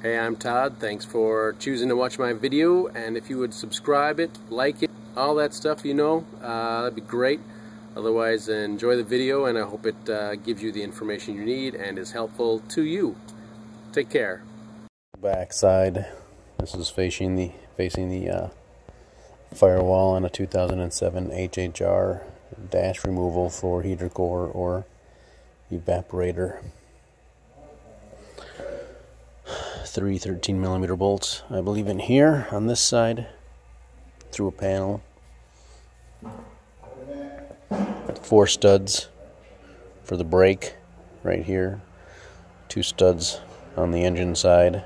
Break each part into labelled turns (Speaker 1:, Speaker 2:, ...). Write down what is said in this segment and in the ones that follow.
Speaker 1: Hey, I'm Todd. Thanks for choosing to watch my video. And if you would subscribe it, like it, all that stuff, you know, uh, that'd be great. Otherwise, enjoy the video, and I hope it uh, gives you the information you need and is helpful to you. Take care.
Speaker 2: Back side. This is facing the facing the uh, firewall on a 2007 HHR dash removal for heater core or evaporator. Three 13 millimeter bolts, I believe, in here on this side through a panel. Four studs for the brake right here. Two studs on the engine side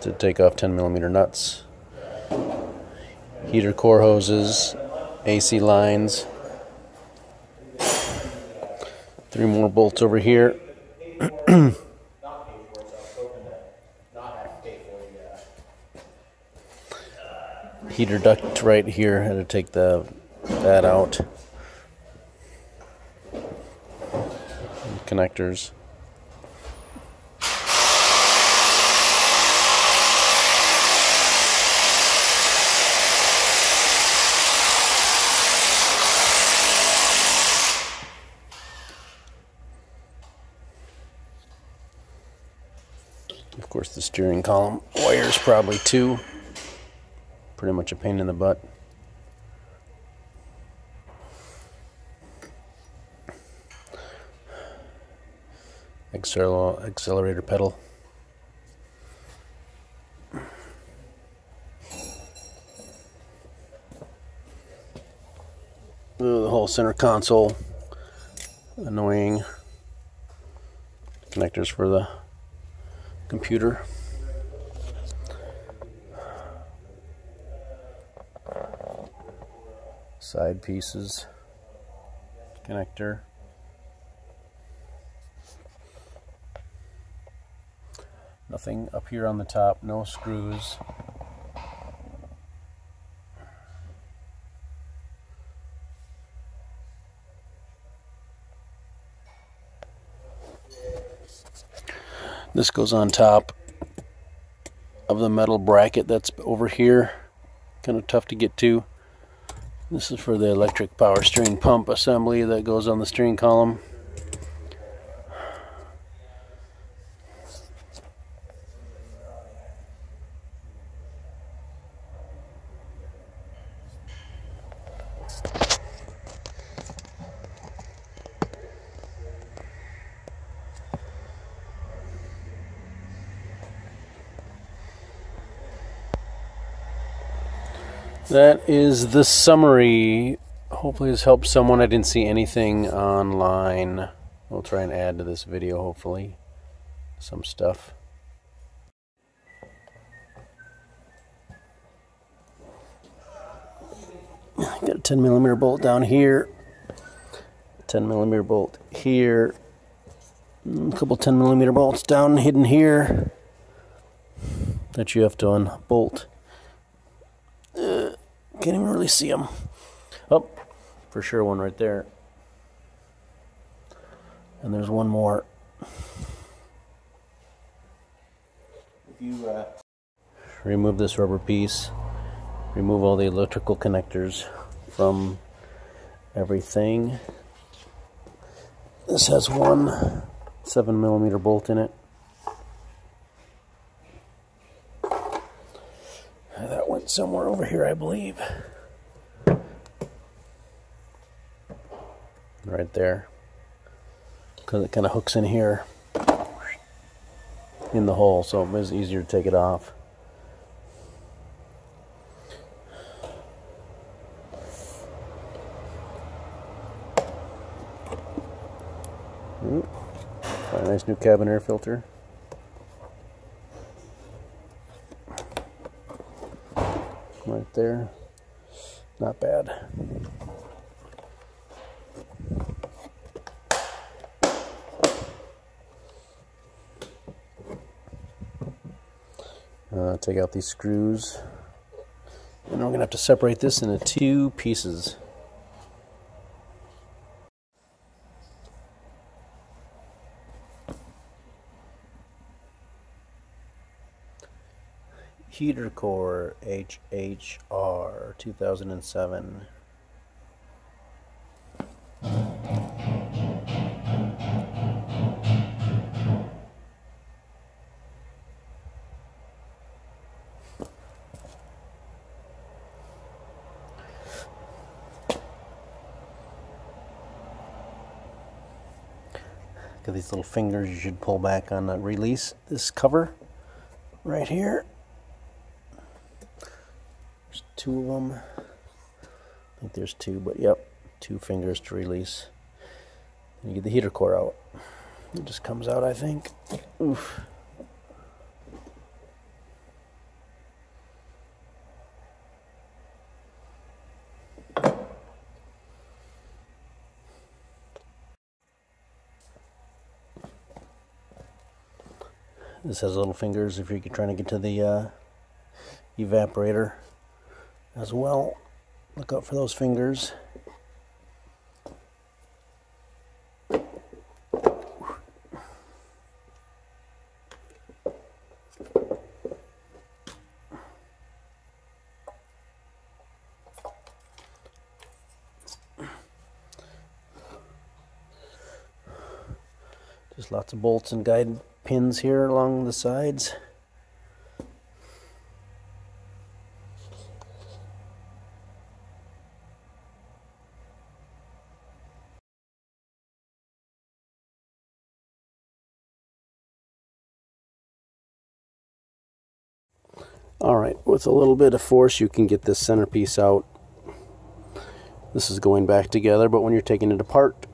Speaker 2: to take off 10 millimeter nuts. Heater core hoses, AC lines. Three more bolts over here. Heater duct right here. Had to take the that out. Connectors. Of course, the steering column wires probably too. Pretty much a pain in the butt. Accel accelerator pedal. The whole center console. Annoying. Connectors for the computer. Side pieces, connector. Nothing up here on the top, no screws. This goes on top of the metal bracket that's over here. Kind of tough to get to. This is for the electric power steering pump assembly that goes on the steering column. That is the summary. Hopefully, this helps someone. I didn't see anything online. We'll try and add to this video, hopefully, some stuff. Got a 10 millimeter bolt down here, 10 millimeter bolt here, mm, a couple 10 millimeter bolts down hidden here that you have to unbolt. Can't even really see them. Oh, for sure one right there. And there's one more. If you uh, remove this rubber piece, remove all the electrical connectors from everything. This has one seven millimeter bolt in it. That went somewhere over here, I believe. Right there. Because it kind of hooks in here in the hole, so it was easier to take it off. Ooh, a nice new cabin air filter. Right there. Not bad. Uh, take out these screws. And we're going to have to separate this into two pieces. Heater Core HHR 2007. Got these little fingers you should pull back on the release this cover right here. Two of them. I think there's two, but yep, two fingers to release. And you get the heater core out. It just comes out, I think. Oof. This has little fingers if you're trying to get to the uh, evaporator as well. Look out for those fingers. Just lots of bolts and guide pins here along the sides. All right, with a little bit of force, you can get this centerpiece out. This is going back together, but when you're taking it apart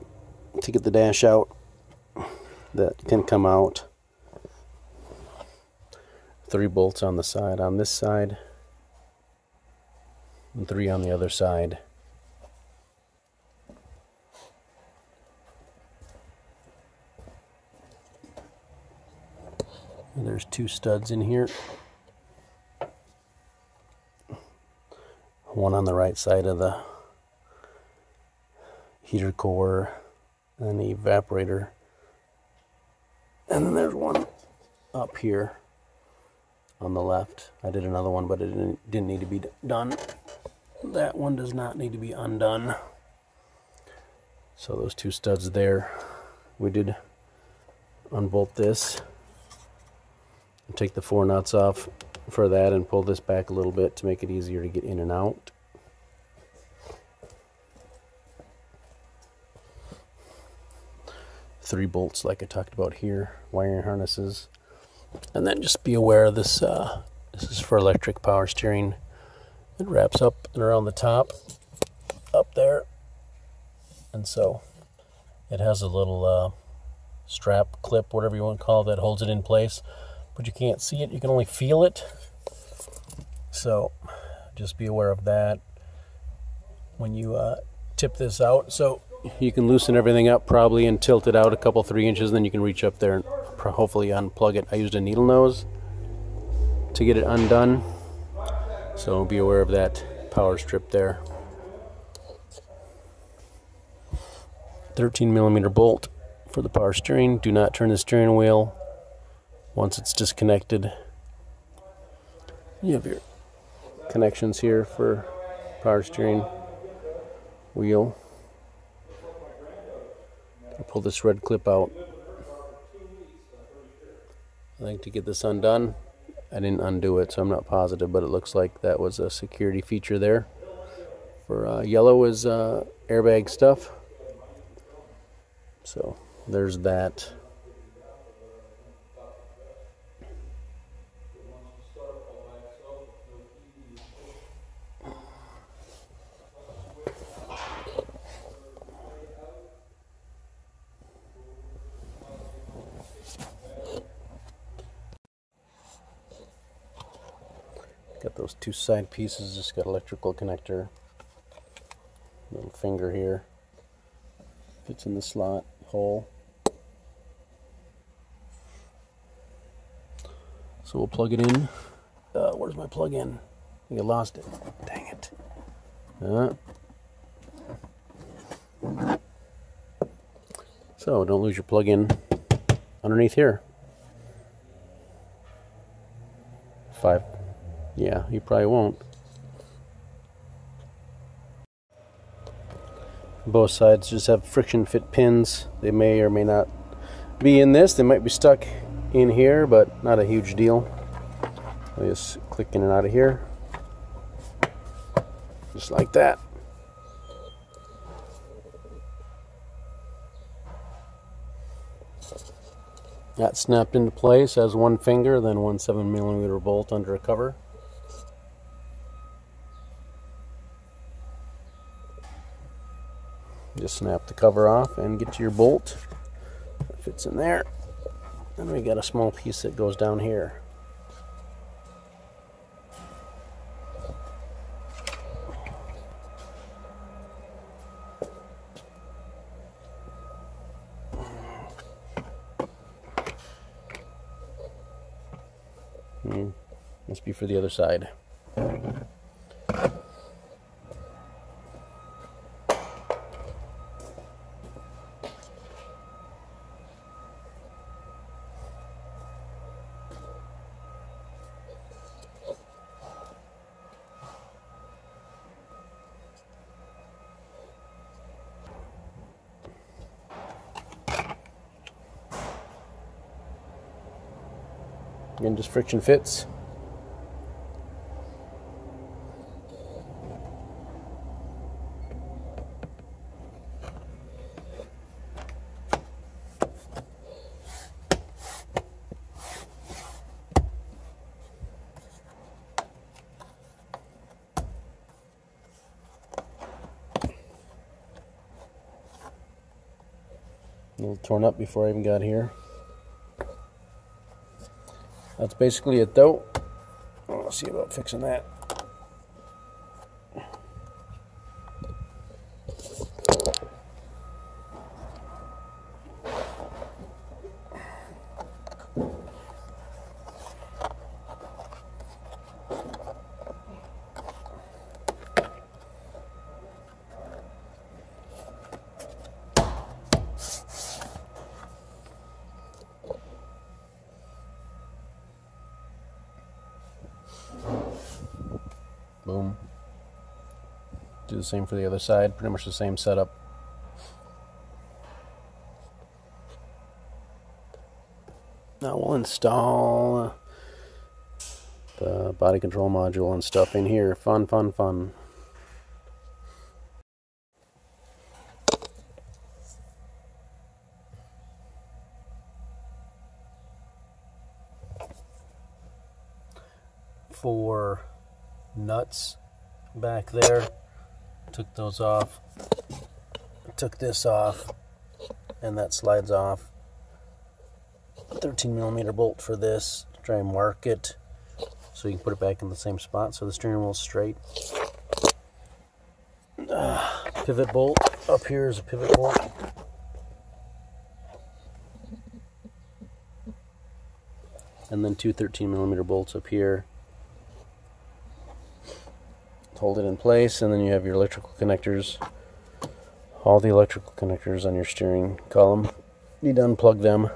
Speaker 2: to get the dash out, that can come out. Three bolts on the side, on this side, and three on the other side. And there's two studs in here. One on the right side of the heater core and the evaporator. And then there's one up here on the left. I did another one, but it didn't, need to be done. That one does not need to be undone. So those two studs there, we did unbolt this and take the four nuts off for that and pull this back a little bit to make it easier to get in and out. Three bolts like I talked about here, wiring harnesses. And then just be aware of this, uh, this is for electric power steering. It wraps up and around the top, up there. And so it has a little uh, strap clip, whatever you want to call it, that holds it in place. But you can't see it, you can only feel it. So just be aware of that when you uh, tip this out. So you can loosen everything up probably and tilt it out a couple three inches, and then you can reach up there and hopefully unplug it. I used a needle nose to get it undone. So be aware of that power strip there. 13 millimeter bolt for the power steering. Do not turn the steering wheel once it's disconnected. You have your connections here for power steering wheel. I'll pull this red clip out. I think to get this undone, I didn't undo it, so I'm not positive, but it looks like that was a security feature there. For uh, yellow is uh, airbag stuff. So there's that. Got those two side pieces, just got electrical connector. Little finger here. Fits in the slot hole. So we'll plug it in. Uh, where's my plug in? I I lost it. Dang it. Uh. So don't lose your plug in underneath here. Five Yeah, you probably won't. Both sides just have friction fit pins. They may or may not be in this. They might be stuck in here, but not a huge deal. I just click in and out of here. Just like that. That snapped into place as one finger, then one 7 millimeter bolt under a cover. Just snap the cover off and get to your bolt. It fits in there. Then we got a small piece that goes down here. Hmm. Must be for the other side. Again, just friction fits. A little torn up before I even got here. That's basically it though. Oh, I'll see about fixing that. Boom. Do the same for the other side, pretty much the same setup. Now we'll install the body control module and stuff in here. Fun, fun, fun. Four nuts back there. Took those off. Took this off. And that slides off. 13 millimeter bolt for this. Try and mark it so you can put it back in the same spot so the steering wheel's straight. Uh, pivot bolt. Up here is a pivot bolt. And then two 13 millimeter bolts up here hold it in place and then you have your electrical connectors all the electrical connectors on your steering column. Need to unplug them.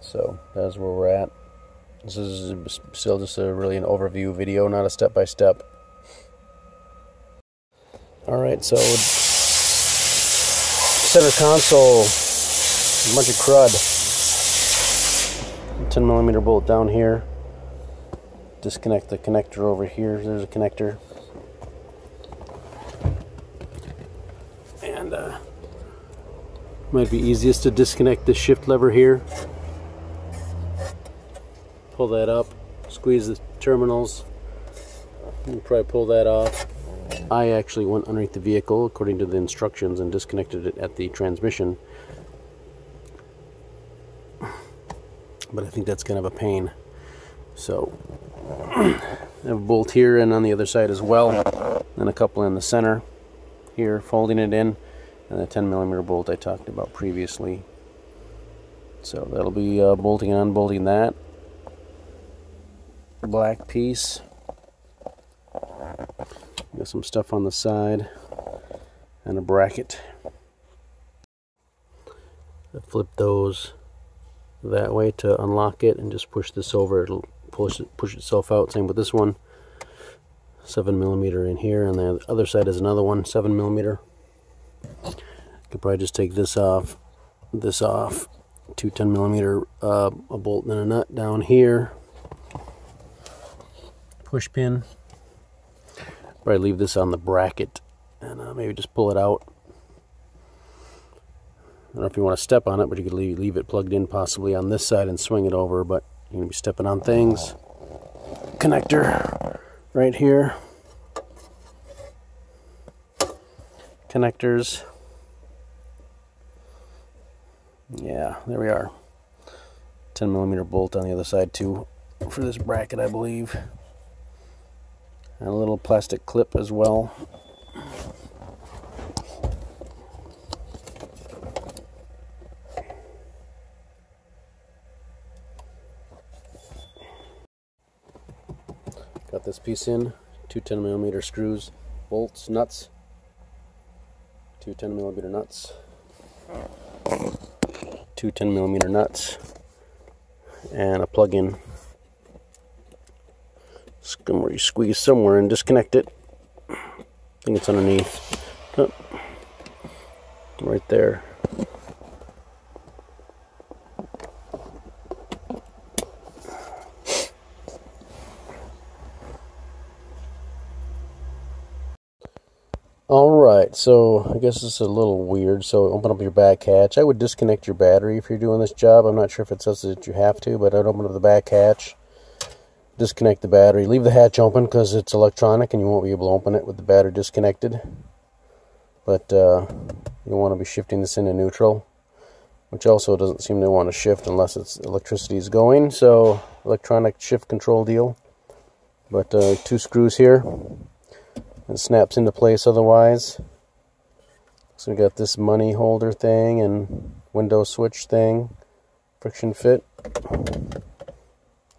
Speaker 2: So that's where we're at. This is still just a really an overview video not a step-by-step. All right so center console a bunch of crud. 10 millimeter bolt down here disconnect the connector over here. There's a connector. And uh, might be easiest to disconnect the shift lever here. Pull that up, squeeze the terminals. You probably pull that off. I actually went underneath the vehicle according to the instructions and disconnected it at the transmission. But I think that's kind of a pain. So have a bolt here and on the other side as well and a couple in the center here folding it in and the 10 millimeter bolt I talked about previously. So that'll be uh, bolting and unbolting that. Black piece. Got some stuff on the side and a bracket. I flipped those that way to unlock it and just push this over. It'll push, push itself out. Same with this one. 7 millimeter in here and the other side is another one 7 millimeter. Could probably just take this off, this off, two 10 millimeter uh, a bolt and a nut down here. Push pin. Probably leave this on the bracket and uh, maybe just pull it out. I don't know if you want to step on it, but you could leave, leave it plugged in possibly on this side and swing it over, but you're to be stepping on things. Connector right here. Connectors. Yeah, there we are. 10 millimeter bolt on the other side too for this bracket, I believe. And a little plastic clip as well. Got this piece in, two 10 millimeter screws, bolts, nuts, two 10 millimeter nuts, two 10 millimeter nuts, and a plug-in. Where you squeeze somewhere and disconnect it. I think it's underneath. Oh, right there. Alright, so I guess this is a little weird. So open up your back hatch. I would disconnect your battery if you're doing this job. I'm not sure if it says that you have to, but I'd open up the back hatch, disconnect the battery, leave the hatch open because it's electronic and you won't be able to open it with the battery disconnected. But uh, you want to be shifting this into neutral, which also doesn't seem to want to shift unless it's electricity is going. So electronic shift control deal. But uh, two screws here. It snaps into place otherwise. So we got this money holder thing and window switch thing, friction fit.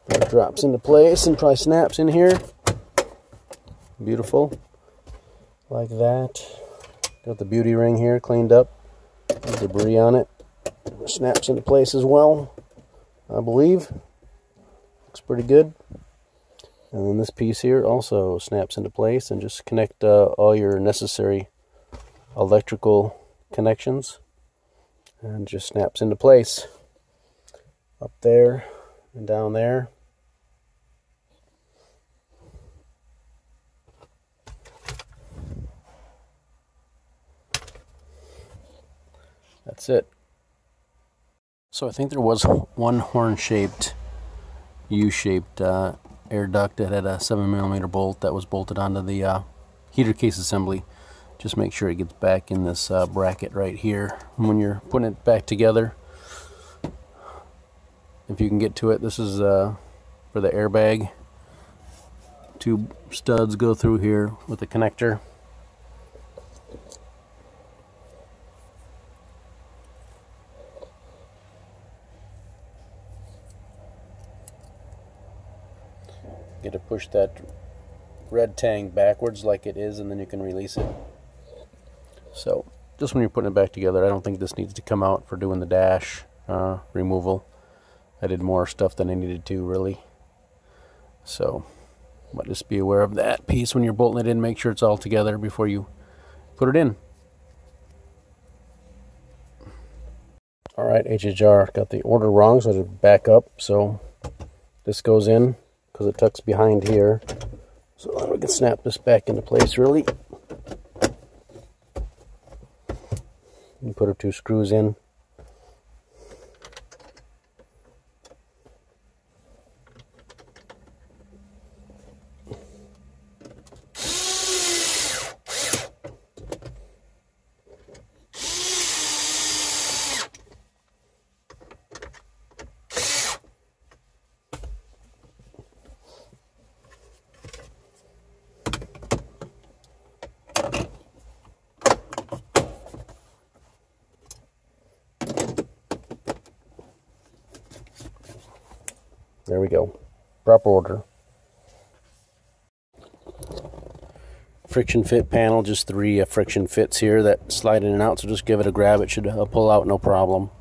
Speaker 2: It drops into place and probably snaps in here. Beautiful. Like that. Got the beauty ring here cleaned up. Debris on it. Snaps into place as well, I believe. Looks pretty good. And then this piece here also snaps into place and just connect uh, all your necessary electrical connections and just snaps into place up there and down there. That's it. So I think there was one horn-shaped, U-shaped uh, air duct that had a 7 millimeter bolt that was bolted onto the uh, heater case assembly. Just make sure it gets back in this uh, bracket right here. And when you're putting it back together, if you can get to it, this is uh, for the airbag. Two studs go through here with the connector. Get to push that red tang backwards like it is and then you can release it. So just when you're putting it back together, I don't think this needs to come out for doing the dash uh, removal. I did more stuff than I needed to really. So but just be aware of that piece when you're bolting it in. Make sure it's all together before you put it in. Alright, HHR got the order wrong, so to back up. So this goes in because it tucks behind here. So then we can snap this back into place really. And put our two screws in. There we Proper order. Friction fit panel, just three uh, friction fits here that slide in and out, so just give it a grab. It should uh, pull out no problem.